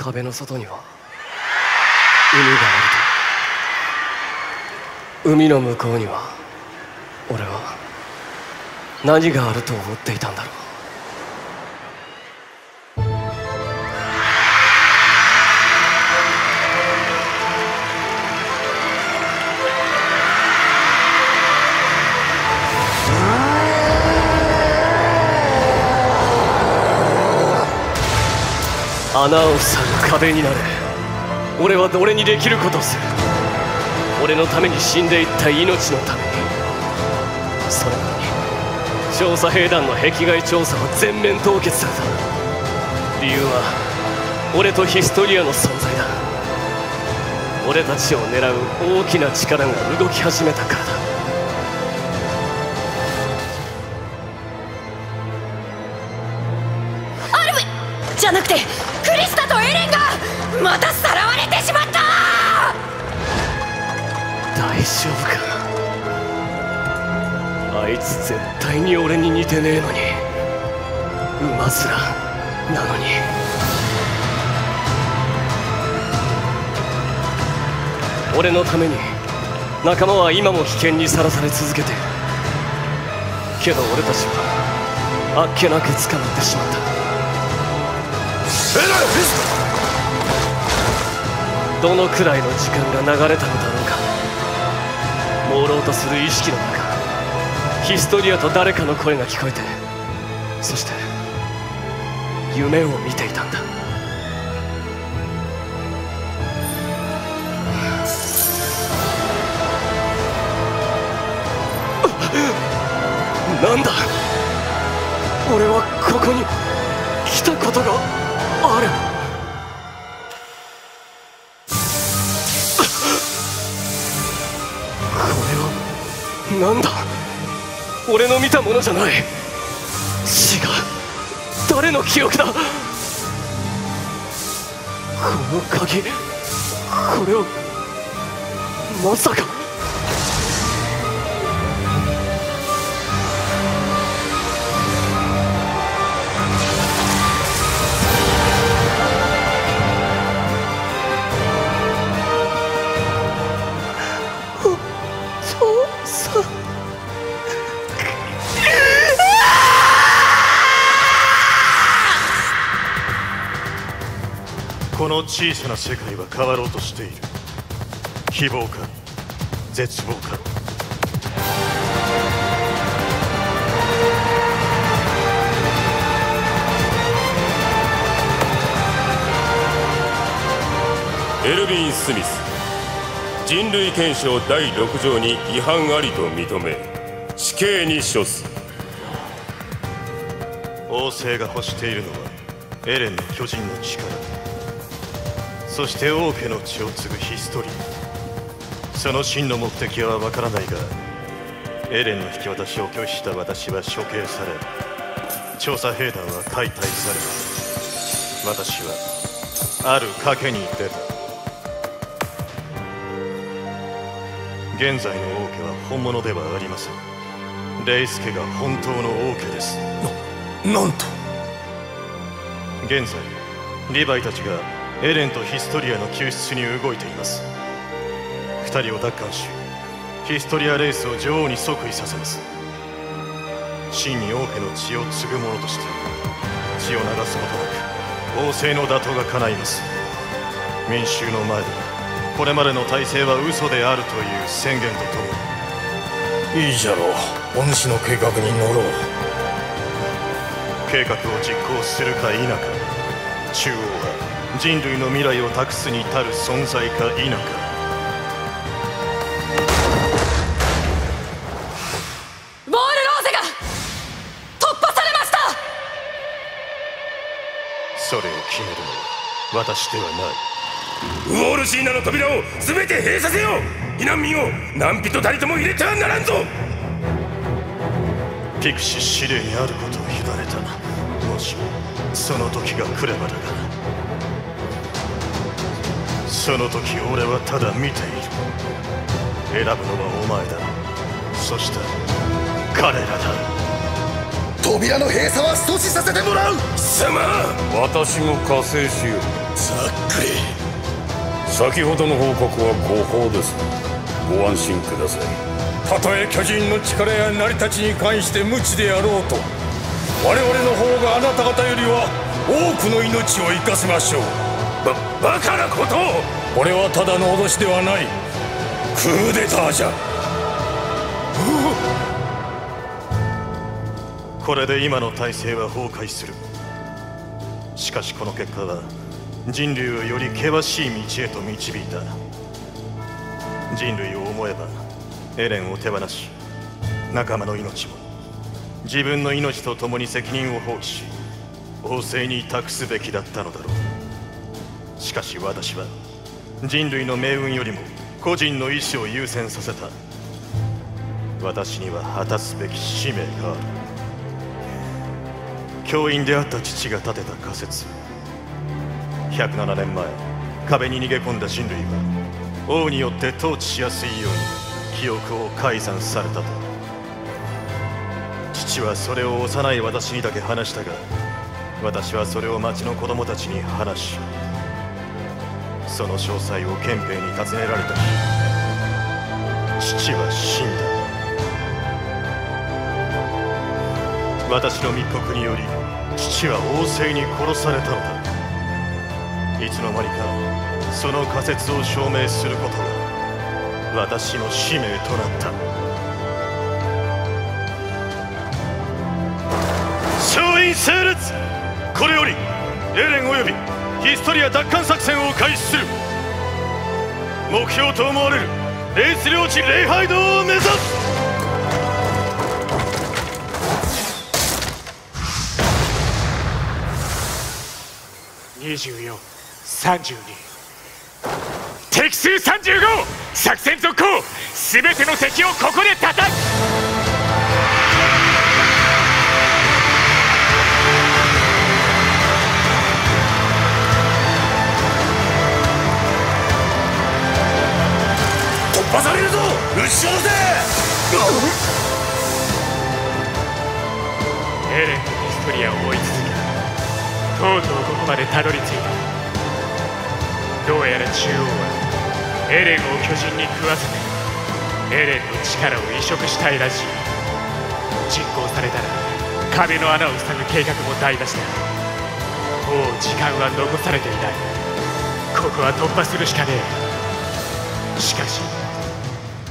壁の外には海があると。海の向こうには俺は何があると思っていたんだろう。穴を塞ぐ壁になれ。俺は俺にできることをする。俺のために死んでいった命のために。それなのに調査兵団の壁外調査は全面凍結された。理由は俺とヒストリアの存在だ。俺たちを狙う大きな力が動き始めたからだ。またさらわれてしまった！大丈夫か？あいつ絶対に俺に似てねえのに。馬面。なのに。俺のために。仲間は今も危険にさらされ続けて。いるけど俺たちはあっけなく捕まってしまったどのくらいの時間が流れたのだろうか。朦朧とする意識の中ヒストリアと誰かの声が聞こえてそして夢を見ていたんだ。なんだ？俺はここに来たことがある。なんだ？俺の見たものじゃない。違う。誰の記憶だ？この鍵。これはまさか。の小さな世界は変わろうとしている。希望か絶望か。エルヴィン・スミス。人類憲章第6条に違反ありと認め死刑に処す。王政が欲しているのはエレンの巨人の力。そして王家の血を継ぐヒストリー。その真の目的はわからないがエレンの引き渡しを拒否した私は処刑され調査兵団は解体され私はある賭けに出た。現在の王家は本物ではありません。レイス家が本当の王家です。なんと。現在リヴァイたちがエレンとヒストリアの救出に動いています。二人を奪還しヒストリアレイスを女王に即位させます。真に王家の血を継ぐ者として血を流すことなく王政の打倒が叶います。民衆の前でこれまでの体制は嘘であるという宣言とともに。いいじゃろう。お主の計画に乗ろう。計画を実行するか否か中央は人類の未来を託すに足る存在か否か。ボールローゼが突破されました！それを決めるのは私ではない。ウォールシーナの扉を全て閉鎖せよ！避難民を何人たりとも入れてはならんぞ！ピクシ司令にあることを委ねたもしその時が来ればだがその時俺はただ見ている。選ぶのはお前だ。そして彼らだ。扉の閉鎖は阻止させてもらう。貴様私も加勢しよう。ざっくり。先ほどの報告は誤報です。ご安心ください。たとえ巨人の力や成り立ちに関して無知であろうと我々の方があなた方よりは多くの命を生かせましょうばバカなことを。これはただの脅しではない。クーデターじゃ。これで今の体制は崩壊する。しかしこの結果は人類をより険しい道へと導いた。人類を思えばエレンを手放し仲間の命も自分の命と共に責任を放棄し王政に託すべきだったのだろう。しかし私は人類の命運よりも個人の意志を優先させた。私には果たすべき使命がある。教員であった父が立てた仮説。107年前壁に逃げ込んだ人類は王によって統治しやすいように記憶を改ざんされたと。父はそれを幼い私にだけ話したが私はそれを町の子供たちに話しその詳細を憲兵に尋ねられた。父は死んだ。私の密告により父は王政に殺されたのだ。いつの間にかその仮説を証明することが私の使命となった。勝因整列これよりエレン及びヒストリア奪還作戦を開始する。目標と思われるレース領地礼拝堂を目指す。24、32敵数35作戦続行。全ての敵をここで叩く。までたどり着いたどうやら中央はエレンを巨人に食わせてエレンの力を移植したいらしい実行されたら壁の穴を塞ぐ計画も台無しだもう時間は残されていないここは突破するしかねえしかし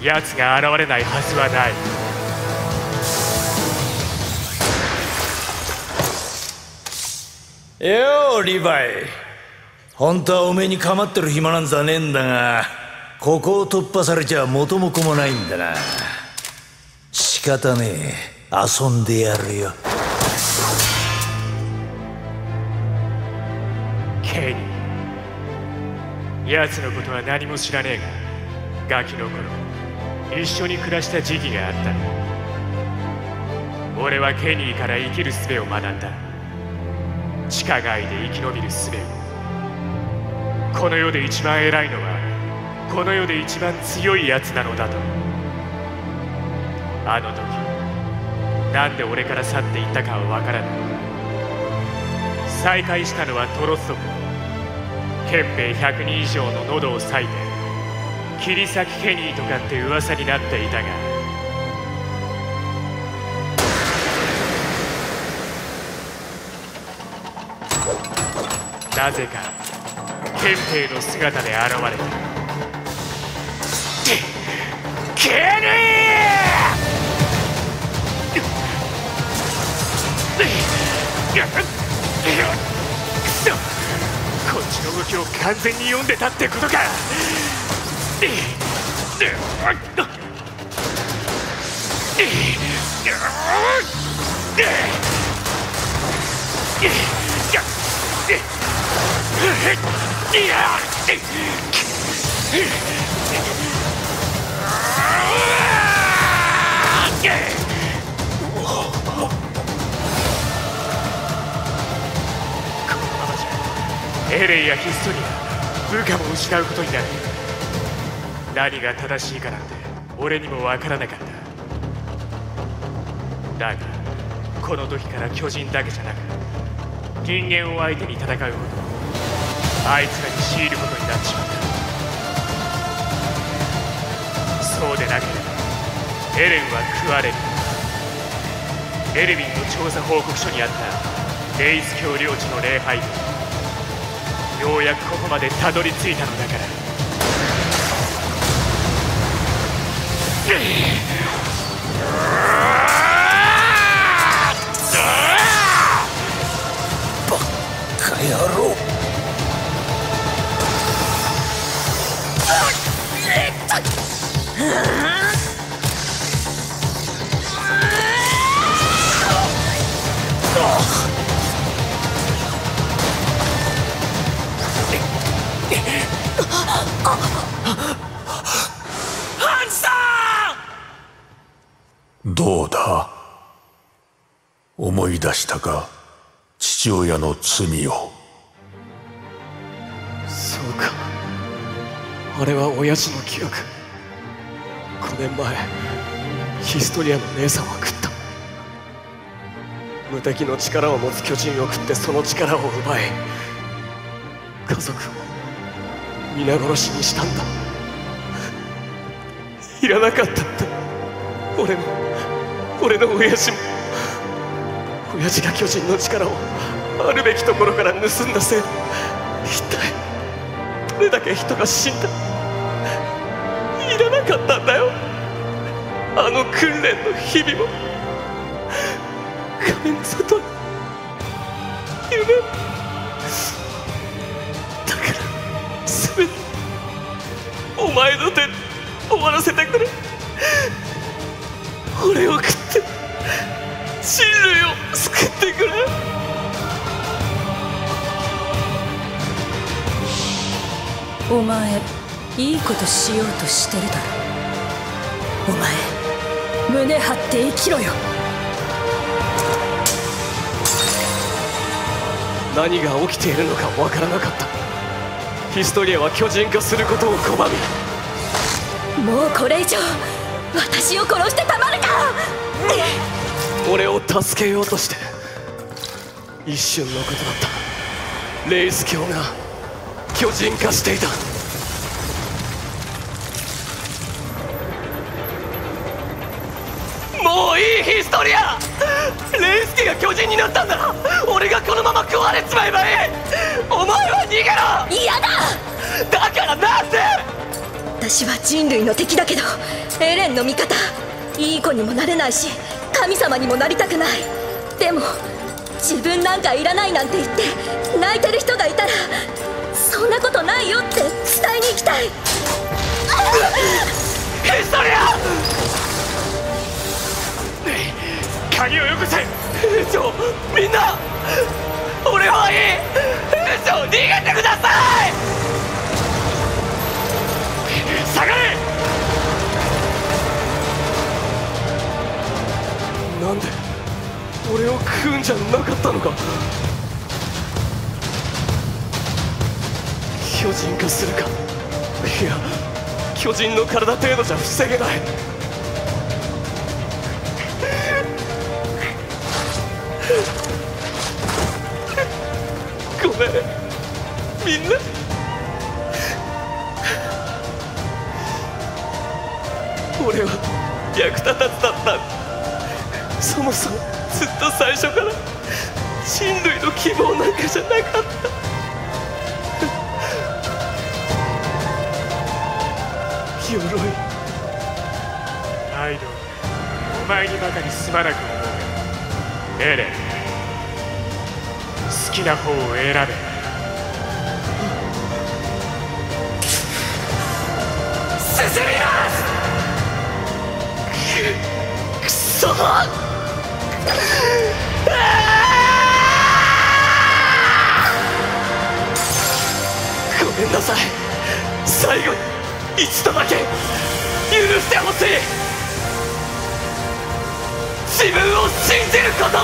奴が現れないはずはない。ようリヴァイ。本当はおめえに構ってる暇なんざねえんだがここを突破されちゃ元も子もないんだな。仕方ねえ。遊んでやるよ。ケニー。奴のことは何も知らねえがガキの頃一緒に暮らした時期があった。俺はケニーから生きる術を学んだ。地下街で生き延びる術この世で一番偉いのはこの世で一番強いやつなのだとあの時なんで俺から去っていったかはわからない。再会したのはトロッソク憲兵100人以上の喉を裂いて切り裂きケニーとかって噂になっていたがなぜか憲兵の姿で現れた。ケニくそこっちの動きを完全に読んでたってことか！エレンやヒストリア部下も失うことになる。何が正しいかなんて俺にもわからなかった。だがこの時から巨人だけじゃなく人間を相手に戦うことあいつらに強いることになっちまったそうでなければエレンは食われる。エルヴィンの調査報告書にあった。レイス教領地の礼拝。堂ようやくここまでたどり着いたのだから。か野郎。どうだ？思い出したか？父親の罪を。そうか。あれは親父の記憶。5年前ヒストリアの姉さんは食った。無敵の力を持つ巨人を食ってその力を奪い家族を皆殺しにしたんだ。いらなかったんだ俺も俺の親父も親父が巨人の力をあるべきところから盗んだせいで一体どれだけ人が死んだ？いらなかったんだよ。あの訓練の日々も。壁の外に。夢。だからせめてお前の手で終わらせてくれ。俺を食って。人類を救ってくれ。お前。いいことしようとしてるだろお前胸張って生きろよ。何が起きているのかわからなかった。ヒストリアは巨人化することを拒み。もうこれ以上私を殺してたまるか！俺を助けようとして一瞬のことだった。レイス教が巨人化していたういいヒストリア。レイス家が巨人になったんだ俺がこのまま食われちまえばいい。お前は逃げろ。嫌だ。だからなんで。私は人類の敵だけどエレンの味方。いい子にもなれないし神様にもなりたくない。でも自分なんかいらないなんて言って泣いてる人がいたらそんなことないよって伝えに行きたい。ヒストリア鍵をよこせ兵長みんな俺はいい。兵長逃げてください。下がれ。なんで俺を食うんじゃなかったのか。巨人化するか。いや巨人の体程度じゃ防げない。みんな。俺は役立たずだった。そもそもずっと最初から。人類の希望なんかじゃなかった。鎧。アイドル。お前にばかりすまなく思う。エレン。好きな方を選べ。進みますくくそごめんなさい。最後に一度だけ許してほしい。自分を信じること。を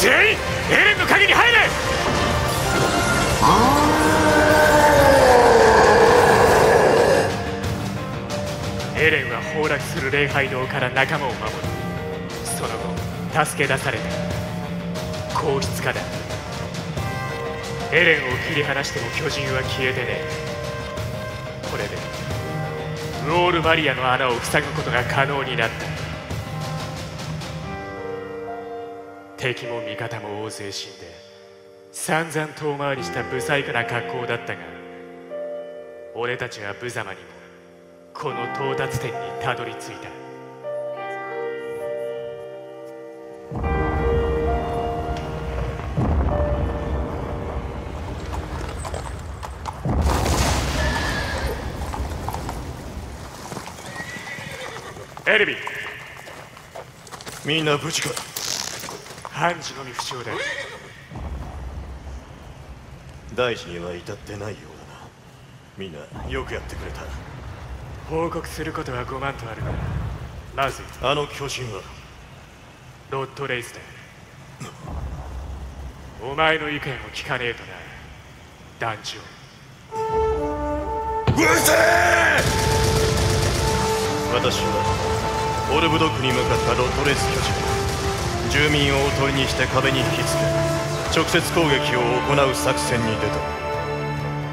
全員エレンの鍵に入れ。エレ崩落する礼拝堂から仲間を守る。その後助け出された。硬質化だ。エレンを切り離しても巨人は消えてね。これでウォールバリアの穴を塞ぐことが可能になった。敵も味方も大勢死んで散々遠回りした不細工な格好だったが俺たちは無様にもこの到達点にたどり着いた。エルビみんな無事か？ハンジのみ負傷だ大事には至ってないようだな。みんなよくやってくれた。報告することは5万とあるがまずあの巨人は？ロッドレイスだお前の意見を聞かねえとな団長う。るせえ！私はオルブドックに向かったロッドレイス巨人。住民をおとりにして壁に引きつけ直接攻撃を行う作戦に出た。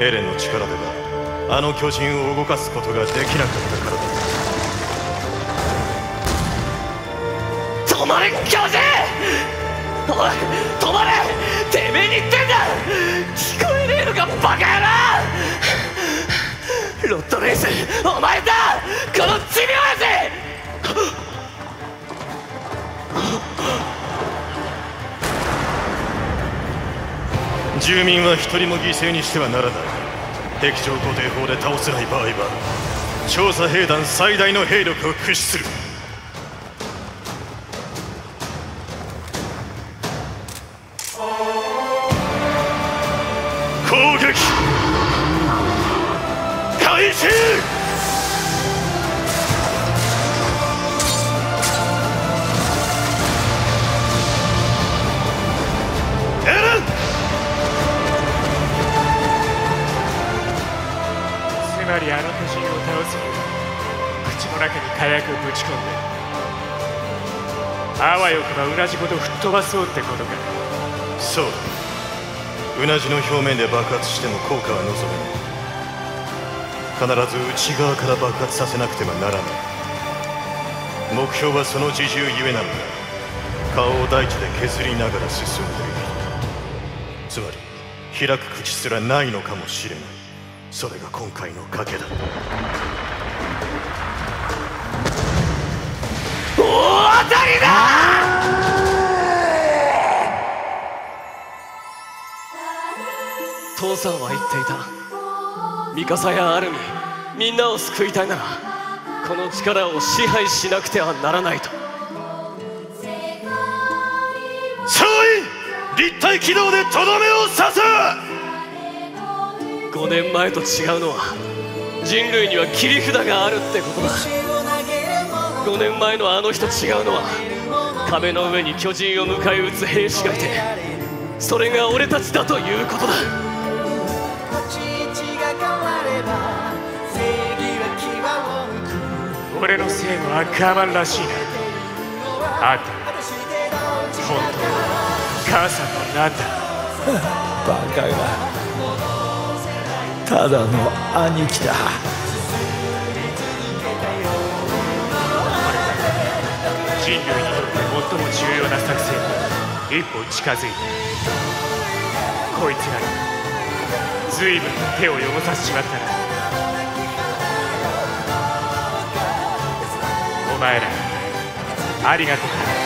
エレンの力ではあの巨人を動かすことができなかったからだ。止まれ。巨人おい止まれてめえに言ってんだ。聞こえねえのかバカ野郎。ロッドレイスお前だ。この地名や住民は一人も犠牲にしてはならない。敵情固定法で倒せない場合は調査兵団最大の兵力を駆使する。攻撃！開始！つまりあの巨人を倒すには口の中に火薬をぶち込んであわよくば同じこと吹っ飛ばそうってことか。そう。うなじの表面で爆発しても効果は望めない。必ず内側から爆発させなくてはならない。目標はその自重ゆえなのだ。顔を大地で削りながら進んでいる。つまり開く口すらないのかもしれない。それが今回の賭けだ。大当たりだ！父さんは言っていた。ミカサやアルミみんなを救いたいならこの力を支配しなくてはならないと。総員立体軌道でとどめを刺す5年前と違うのは人類には切り札があるってことだ。5年前のあの日と違うのは壁の上に巨人を迎え撃つ兵士がいてそれが俺たちだということだ。俺のせいもアッカーマンらしいな。あんた本当は母さんのなんだ。バカがただの兄貴だ。人類にとって最も重要な作戦。に一歩近づいたこいつらに随分と手を汚させちまったなお前らありがとう